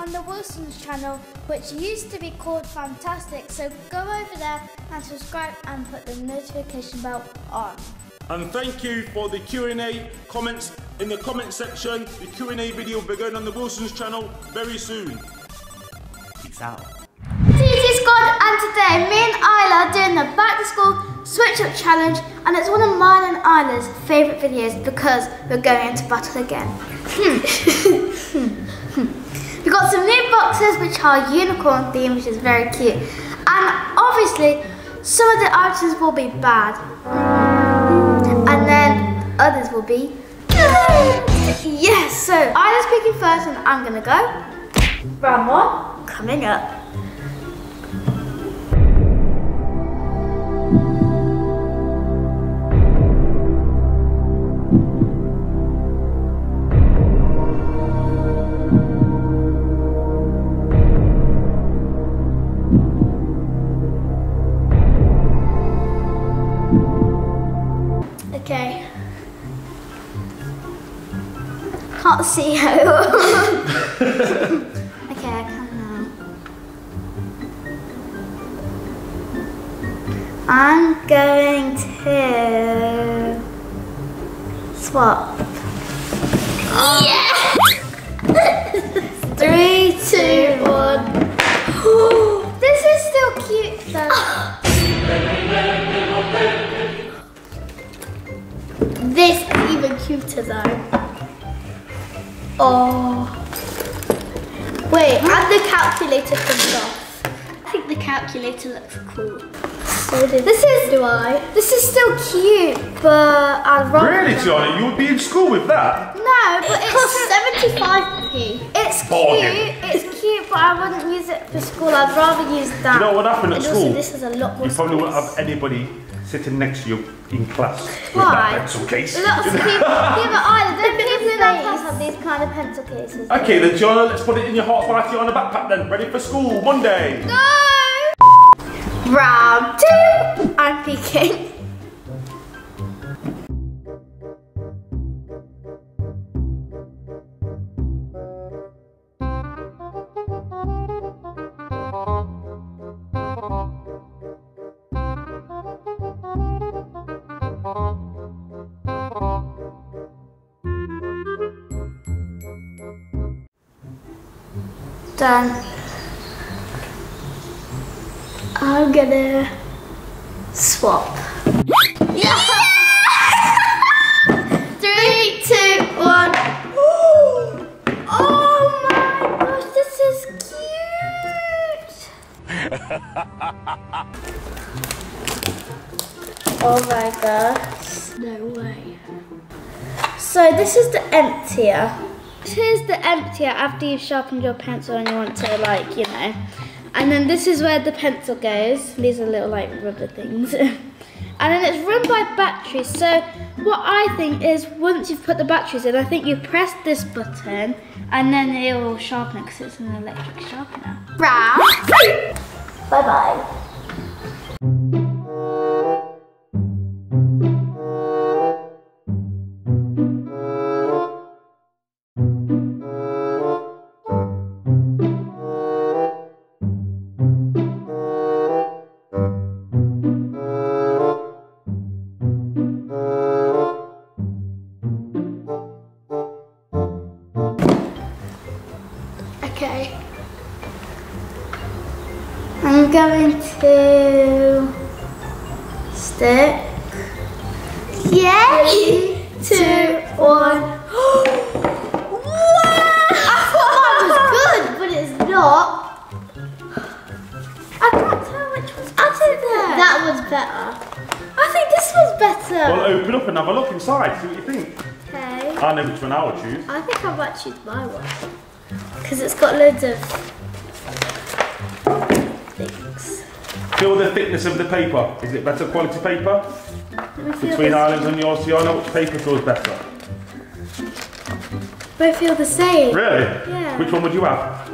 on the Wilson's channel, which used to be called Fantastic. So go over there and subscribe and put the notification bell on. And thank you for the Q&A comments in the comment section. The Q&A video will be going on the Wilson's channel very soon. Peace out. TT Squad and today me and Isla are doing the back to school switch up challenge and it's one of mine and Isla's favourite videos because we're going into battle again. We've hmm. got some new boxes which are unicorn themed which is very cute and obviously some of the items will be bad and then others will be. Yes, so Isla's picking first and I'm gonna go. Round one coming up. Can't see how. okay, I can now. I'm going to swap. Yeah! Three, two, one. this is still cute though. This is even cuter though. Oh. Wait, and the calculator comes off. I think the calculator looks cool. So do this is do I? This is still cute, but I'd rather. Really, Tiana? You would be in school with that? No, but it costs 75p. It's Bargain. cute, it's cute, but I wouldn't use it for school. I'd rather use that. You know what happened at and also school? this is a lot more You probably wouldn't have anybody sitting next to you in class with that pencil case. Lots of people, yeah, but I don't people in our class have these kind of pencil cases. Okay then, Tiana, let's put it in your heart on Tiana backpack then. Ready for school, Monday. No! Round two, I'm peeking. Done. I'm gonna swap. Yeah! Three, two, one. Oh my gosh, this is cute. oh my gosh. No way. So this is the emptier. Here's the emptier after you've sharpened your pencil and you want to like, you know. And then this is where the pencil goes. These are little like rubber things. and then it's run by batteries. So what I think is once you've put the batteries in, I think you press this button and then it will sharpen it because it's an electric sharpener. Round. bye better. Well, open up and have a look inside. See what you think. Okay. I know which one I would choose. I think I might choose my one. Because it's got loads of things. Feel the thickness of the paper. Is it better quality paper? Let me feel Between this. Ireland and yours, Tiana, which paper feels better? Both feel the same. Really? Yeah. Which one would you have?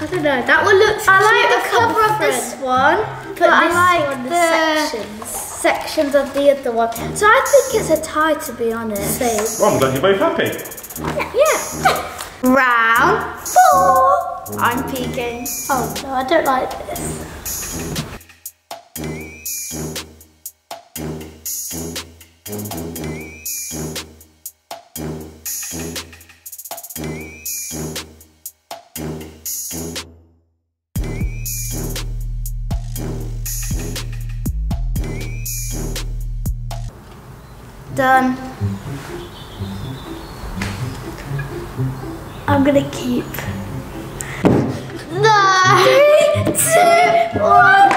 I don't know. That one looks. I like the cover of this one, but I like one, the the sections. sections of the other one. Mm. So I think it's a tie, to be honest. Well, I'm glad you're both happy. Yeah. Round four. I'm peeking. Oh no, I don't like this. Done. I'm gonna keep. Three, two, one.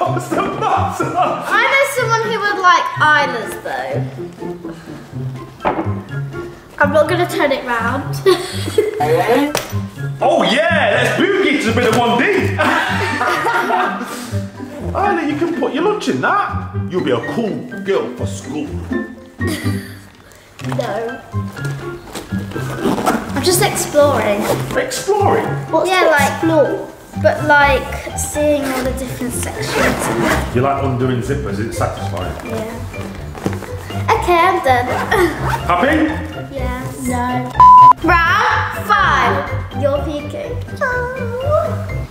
What's the matter? I know someone who would like Isla's though. I'm not gonna turn it round. Oh yeah, let's to a bit of 1D. Isla, you can put your lunch in that. You'll be a cool girl for school. no. I'm just exploring. Exploring. What's yeah, like explore? But like seeing all the different sections. You like undoing zippers, it's satisfying. Yeah. Okay, I'm done. Happy? yes. No. Round five. You're peeking.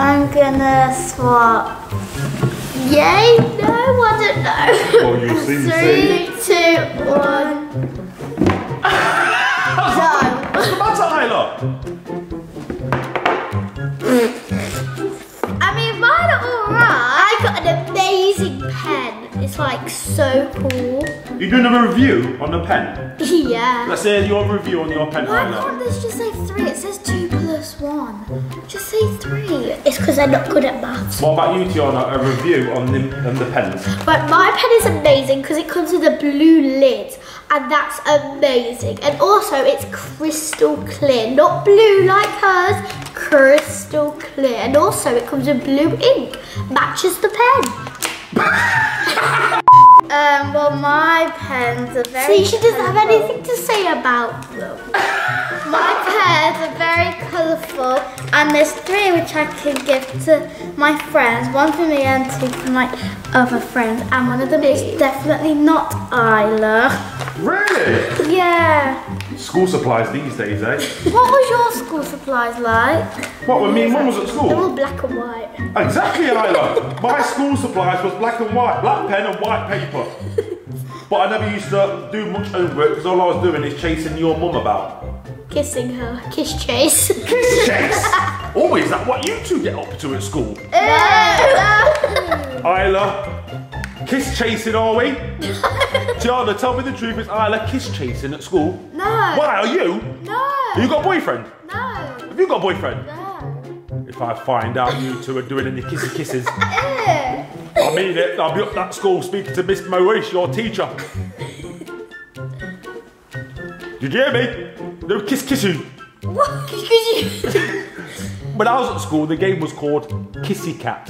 I'm gonna swap. Yay! No, I don't know. Oh, you see, you Three, two, one. Done. What's the matter, Isla? I mean, mine are alright. I got an amazing pen. It's like so cool. You're doing a review on the pen? yeah. Let's hear your review on your pen, Why Isla. Plus one. Just say three. It's because I'm not good at maths. What about you, Tiana? A review on the, on the pens? But my pen is amazing because it comes with a blue lid. And that's amazing. And also it's crystal clear. Not blue like hers. Crystal clear. And also it comes with blue ink. Matches the pen. um, well my pens are very See, she doesn't have anything to say about them. my pens are very colourful and there's three which I can give to my friends. One for me and two for my other friends. And one of them is definitely not Isla. Really? Yeah. School supplies these days, eh? What was your school supplies like? What, when me and mum was at school? They were all black and white. Exactly, Isla. My school supplies was black and white, black pen and white paper. But I never used to do much homework because all I was doing is chasing your mum about. Kissing her. Kiss chase. Kiss chase! Always that what you two get up to at school. Isla, kiss chasing are we? Tiana, tell me the truth, is Isla kiss chasing at school? no. Why are you? No. Have You got a boyfriend? No. Have you got a boyfriend? No. If I find out you two are doing any kissy kisses, I mean it, I'll be up that school speaking to Miss Maurice, your teacher. Did you hear me? No kiss kissing. What? Could you? When I was at school, the game was called Kissy Cat.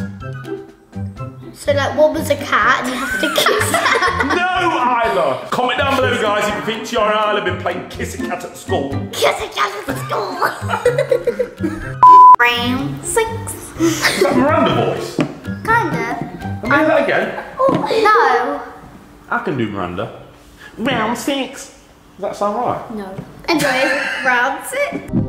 So like one was a cat and you have to kiss. No, Isla! Comment down below, guys, if you think Tiana and Isla have been playing Kissy Cat at school. kiss a cat at school. Round six. Is that Miranda voice? Kinda. Let me hear that again. Oh, no. I can do Miranda. Round six. Does that sound right? no. Anyway, round six.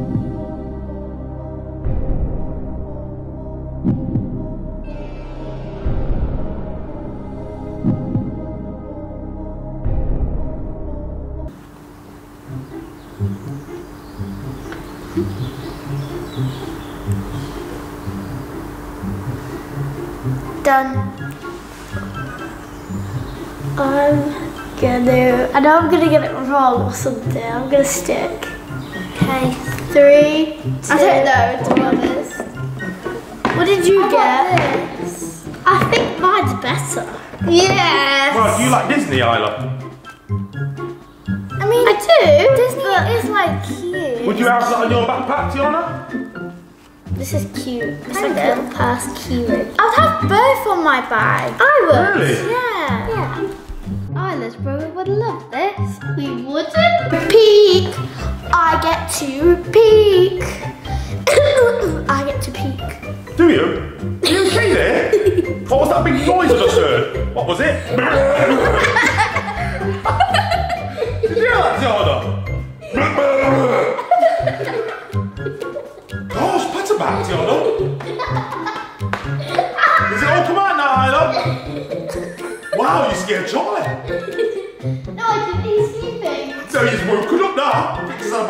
Done. I'm gonna. I know I'm gonna get it wrong or something. I'm gonna stick. Okay, three. Two, I don't know, to be honest. What did you get? I think mine's better. Yes. Well, do you like Disney, Isla? I mean, I do. Disney is like cute. Would you have that on your backpack, Tiana? This is cute. It's Kind like a little purse keyring. I'd have both on my bag. I would. Really? Yeah. Yeah. Oh, Isla's probably would love this. We wouldn't peek. I get to peek. I get to peek. Do you? Are you okay there? what was that big noise I just heard? What was it?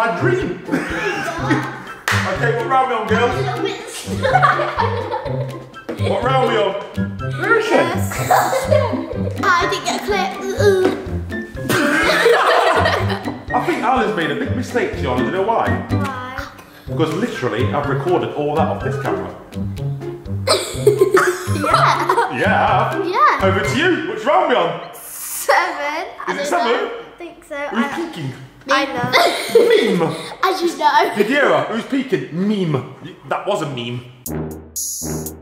I think he's had a bad dream. okay, what round we on, girls? A little bit. What round we on? Where is she? I didn't get a clip. I think Alan's made a big mistake, Tiana. Do you know why? Why? Because literally, I've recorded all that off this camera. Yeah. Yeah. Yeah. Over to you. Which round we on? Seven. Is it seven? I think so. I, peeking? I know. Meme. As you know. Higuera, who's peeking? Meme. That was a meme.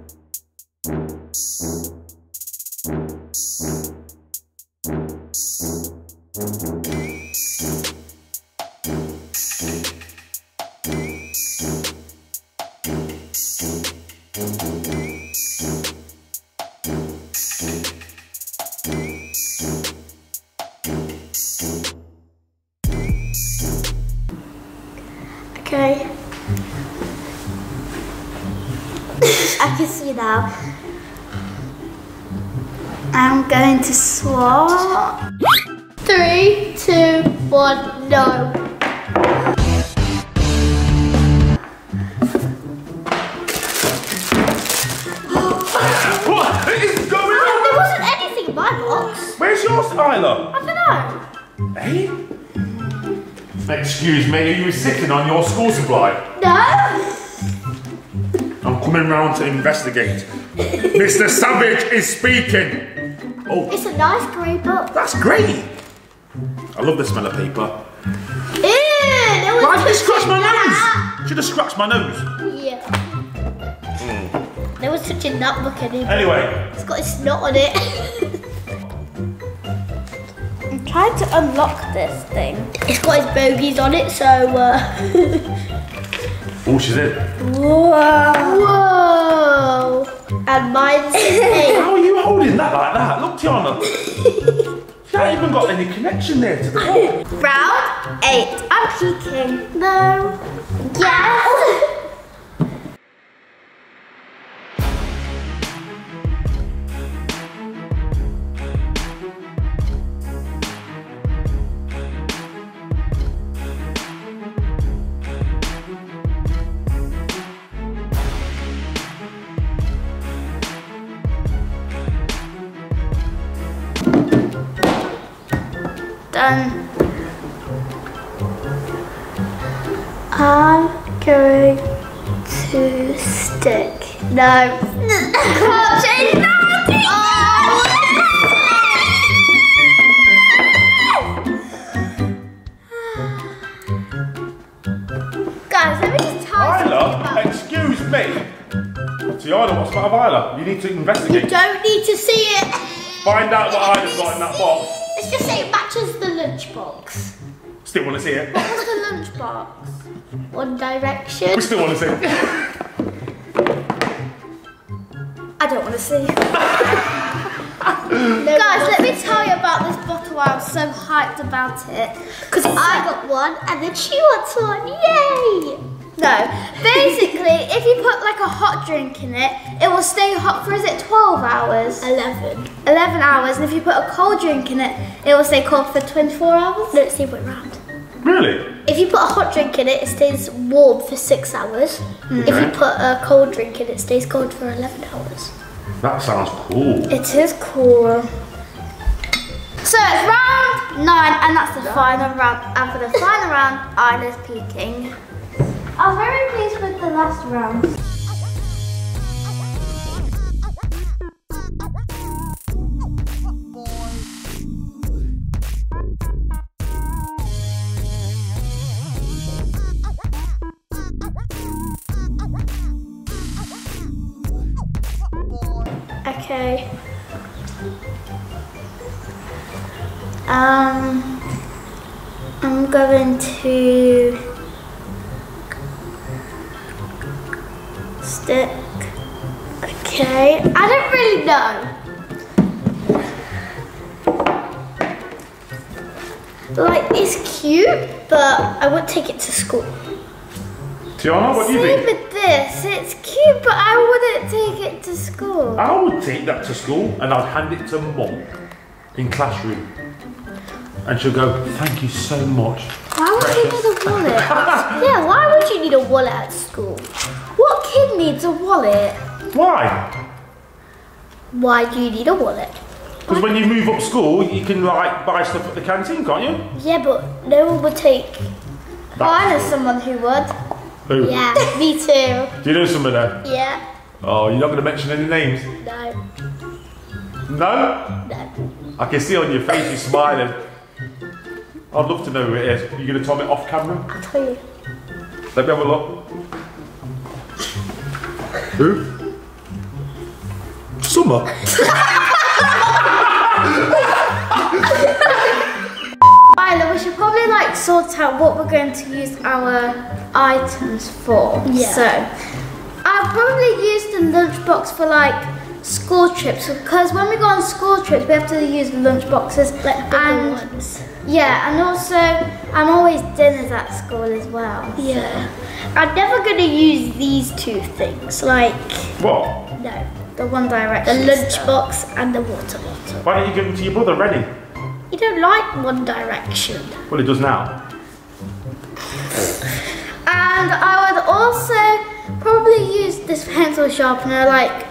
Now. I'm going to swap. Three, two, one, no. What is going There wasn't anything in my box. Where's yours, Isla? I don't know. Hey? Excuse me, are you sitting on your school supply? No? I'm coming round to investigate. Mr. Savage is speaking. Oh, It's a nice grey book. that's great. I love the smell of paper. Ew, there was Why did you scratch my that. nose? Should have scratched my nose. Yeah. There was such a nut book in it. Anyway, It's got a snot on it. I'm trying to unlock this thing. it's got his bogies on it, so uh oh, she's in. Whoa. Whoa. And mine's eight. How are you holding that like that? Look, Tiana. She ain't even got any connection there to the book. Round eight. I'm peeking. No. Yes. Done. I'm going to stick. No. Guys, let me just tell you Isla, excuse me. Tiana, what's the matter with You need to investigate. You don't need to see it. Find out what Isla's got in that box. Let's just say it matches the lunchbox. Still want to see it. What's the lunchbox? One Direction. We still want to see it. I don't want to see. No, Guys, let me tell you about this bottle. I was so hyped about it. Because I got one and then she wants one. Yay! No, basically, if you put like a hot drink in it, it will stay hot for is it 12 hours? 11. 11 hours. And if you put a cold drink in it, it will stay cold for 24 hours. No, it's the other way around. Really? If you put a hot drink in it, it stays warm for six hours. Mm-hmm. If you put a cold drink in it, it stays cold for 11 hours. That sounds cool. It is cool. So it's round nine, and that's the final round. And for the final round, Isla's peeking. I was very pleased with the last round. Stick. Okay. I don't really know. Like, it's cute, but I won't take it to school. Tiana, what do you Same think? with this. It's cute, but I wouldn't take it to school. I would take that to school and I'd hand it to mum in classroom. And she'll go, thank you so much. Why would you need a wallet? Yeah, why would you need a wallet at school? Kid needs a wallet? Why? Why do you need a wallet? Because when you move up school, you can like buy stuff at the canteen, can't you? Yeah, but no one would take. I know someone who would. Who? Yeah, me too. Do you know somebody there? Yeah. Oh, you're not going to mention any names? No. No? No. I can see on your face you're smiling. I'd love to know who it is. Are You're going to tell me off camera? I'll tell you. Let me have a look. Who? Summer. Isla, we should probably like sort out what we're going to use our items for. Yeah. So, I'll probably use the lunchbox for like school trips because when we go on school trips, we have to use the lunch boxes. Like bigger and ones. yeah, and also I'm always dinners at school as well. Yeah. I'm never gonna use these two things. Like, What? no. The One Direction The Direction. lunchbox and the water bottle. Why don't you give them to your brother, Rennie? You don't like One Direction. Well, it does now. And I would also probably use this pencil sharpener like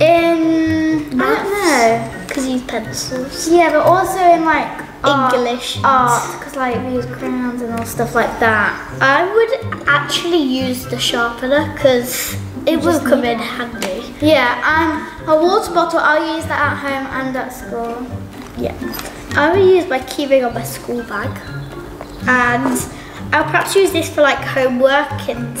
in I don't know. Because use pencils. Yeah, but also in like art- English. art, because like we use crayons and all stuff like that. I would actually use the sharpener because it will come in handy. Yeah, and a water bottle. I'll use that at home and at school. Yeah. I will use my keyring on my school bag. And I'll perhaps use this for like homework and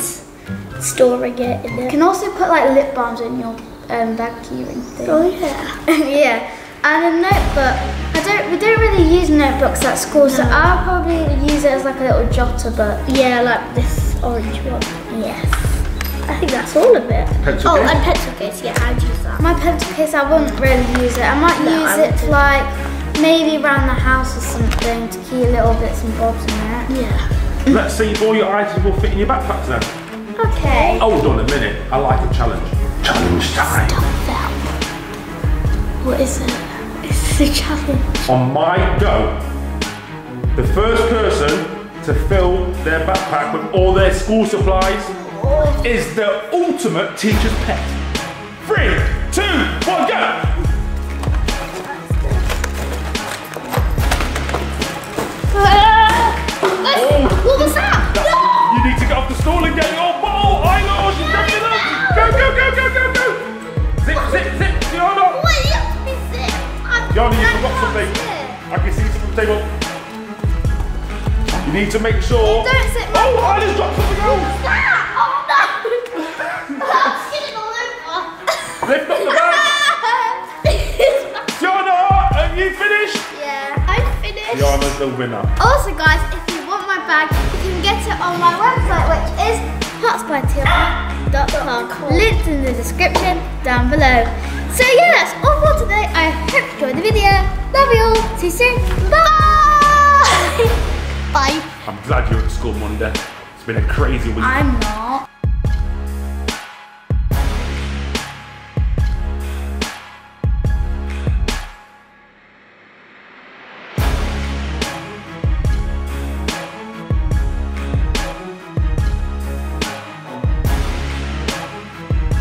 storing it in there. You can also put like lip balms in your um, bag keyring thing. Oh yeah. yeah, and a notebook. I don't. We don't really use notebooks at school, so I'll probably use it as like a little jotter book. Yeah, like this orange one. Yes. I think that's all of it. Pencil oh, case? and pencil case. Yeah, I'd use that. My pencil case, I wouldn't really use it. I might No, use I it for like maybe around the house or something to keep little bits and bobs in it. Yeah. Let's see if all your items will fit in your backpacks then. Okay. Hold on a minute. I like a challenge. Challenge time. What is it? It's a challenge. On my go, the first person to fill their backpack with all their school supplies oh. is the ultimate teacher's pet. Three, table. You need to make sure. Don't sit Oh, I just dropped something else. Ah, Oh no! I'm skidding all over. Lift up the bag. Tiana, have you finished? Yeah. I'm finished. Tiana's the winner. Also, guys, if you want my bag, you can get it on my website, which is heartsbytiana.com. Linked in the description down below. So yeah, that's all for today. I hope you enjoyed the video. Love you all. See you soon. Bye. Bye. I'm glad you're at school Monday. It's been a crazy week. I'm not.